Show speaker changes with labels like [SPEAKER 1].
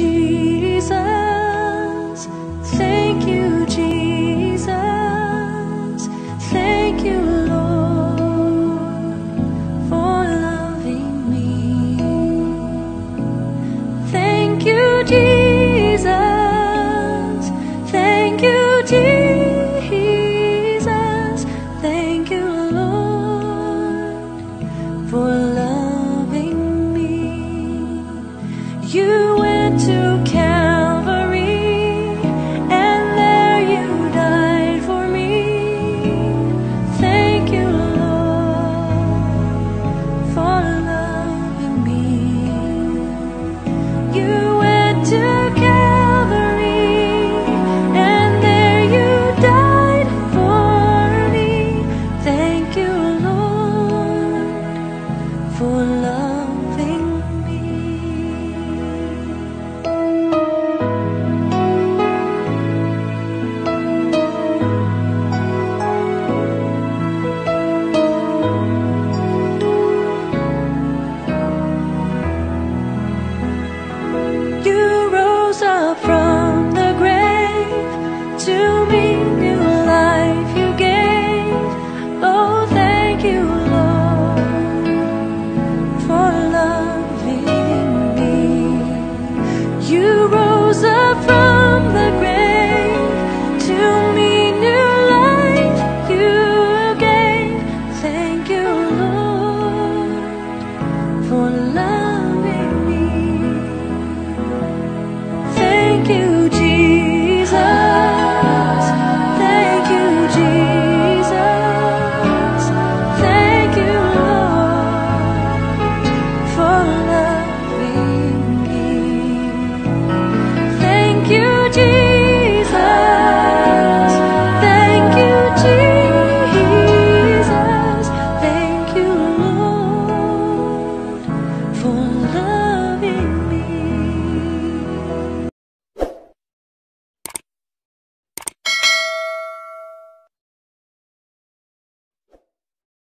[SPEAKER 1] Jesus.